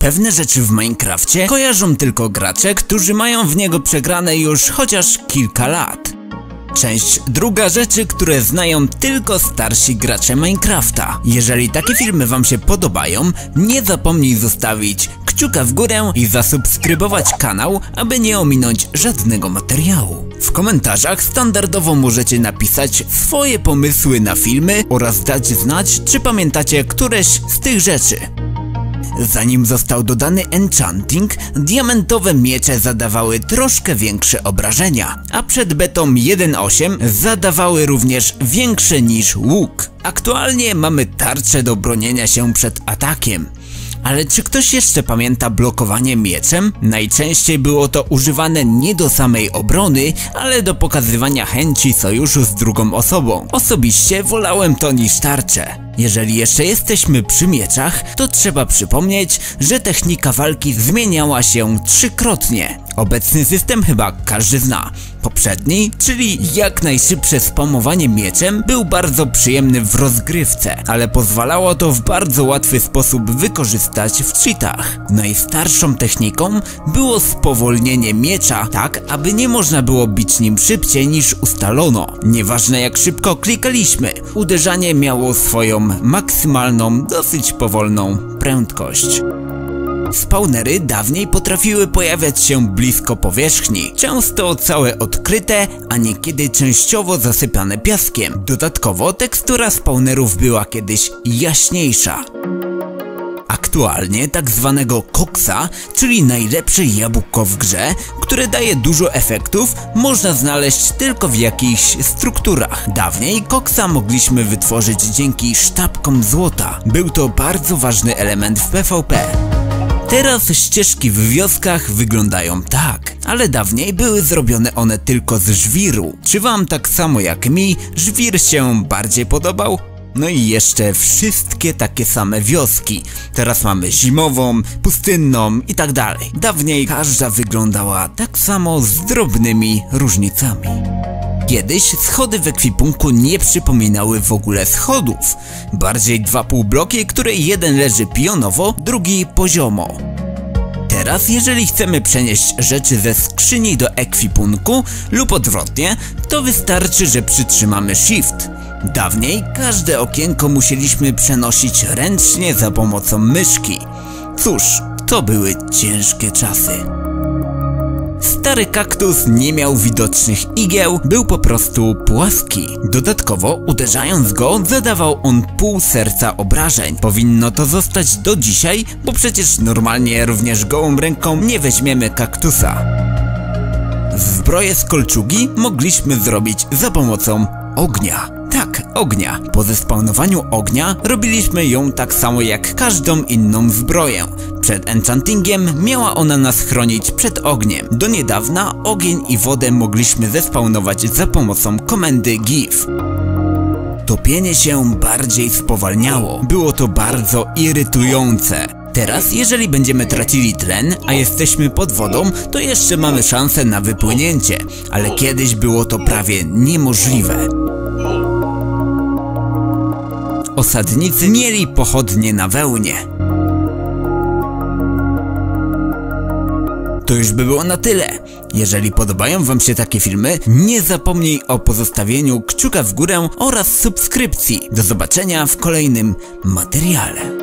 Pewne rzeczy w Minecrafcie kojarzą tylko gracze, którzy mają w niego przegrane już chociaż kilka lat. Część druga rzeczy, które znają tylko starsi gracze Minecrafta. Jeżeli takie filmy wam się podobają, nie zapomnij zostawić kciuka w górę i zasubskrybować kanał, aby nie ominąć żadnego materiału. W komentarzach standardowo możecie napisać swoje pomysły na filmy oraz dać znać, czy pamiętacie któreś z tych rzeczy. Zanim został dodany enchanting, diamentowe miecze zadawały troszkę większe obrażenia, a przed betą 1.8 zadawały również większe niż łuk. Aktualnie mamy tarczę do bronienia się przed atakiem. Ale czy ktoś jeszcze pamięta blokowanie mieczem? Najczęściej było to używane nie do samej obrony, ale do pokazywania chęci sojuszu z drugą osobą. Osobiście wolałem to niż tarczę. Jeżeli jeszcze jesteśmy przy mieczach, to trzeba przypomnieć, że technika walki zmieniała się trzykrotnie. Obecny system chyba każdy zna. Poprzedni, czyli jak najszybsze spamowanie mieczem, był bardzo przyjemny w rozgrywce, ale pozwalało to w bardzo łatwy sposób wykorzystać w cheatach. Najstarszą techniką było spowolnienie miecza, tak aby nie można było bić nim szybciej niż ustalono. Nieważne jak szybko klikaliśmy, uderzanie miało swoją maksymalną, dosyć powolną prędkość. Spawnery dawniej potrafiły pojawiać się blisko powierzchni, często całe odkryte, a niekiedy częściowo zasypane piaskiem. Dodatkowo tekstura spawnerów była kiedyś jaśniejsza. Aktualnie tak zwanego koksa, czyli najlepsze jabłko w grze, które daje dużo efektów, można znaleźć tylko w jakichś strukturach. Dawniej koksa mogliśmy wytworzyć dzięki sztabkom złota. Był to bardzo ważny element w PvP. Teraz ścieżki w wioskach wyglądają tak, ale dawniej były zrobione one tylko z żwiru. Czy wam tak samo jak mi, żwir się bardziej podobał? No i jeszcze wszystkie takie same wioski. Teraz mamy zimową, pustynną i tak dalej. Dawniej każda wyglądała tak samo z drobnymi różnicami. Kiedyś schody w ekwipunku nie przypominały w ogóle schodów. Bardziej dwa półbloki, które jeden leży pionowo, drugi poziomo. Teraz jeżeli chcemy przenieść rzeczy ze skrzyni do ekwipunku lub odwrotnie, to wystarczy, że przytrzymamy shift. Dawniej każde okienko musieliśmy przenosić ręcznie za pomocą myszki. Cóż, to były ciężkie czasy. Stary kaktus nie miał widocznych igieł, był po prostu płaski. Dodatkowo, uderzając go, zadawał on pół serca obrażeń. Powinno to zostać do dzisiaj, bo przecież normalnie również gołą ręką nie weźmiemy kaktusa. Zbroję z kolczugi mogliśmy zrobić za pomocą ognia. Tak, ognia. Po zespawnowaniu ognia robiliśmy ją tak samo jak każdą inną zbroję. Przed enchantingiem miała ona nas chronić przed ogniem. Do niedawna ogień i wodę mogliśmy zespawnować za pomocą komendy GIF. Topienie się bardziej spowalniało. Było to bardzo irytujące. Teraz, jeżeli będziemy tracili tlen, a jesteśmy pod wodą, to jeszcze mamy szansę na wypłynięcie, ale kiedyś było to prawie niemożliwe. Osadnicy mieli pochodnie na wełnie. To już by było na tyle. Jeżeli podobają wam się takie filmy, nie zapomnij o pozostawieniu kciuka w górę oraz subskrypcji. Do zobaczenia w kolejnym materiale.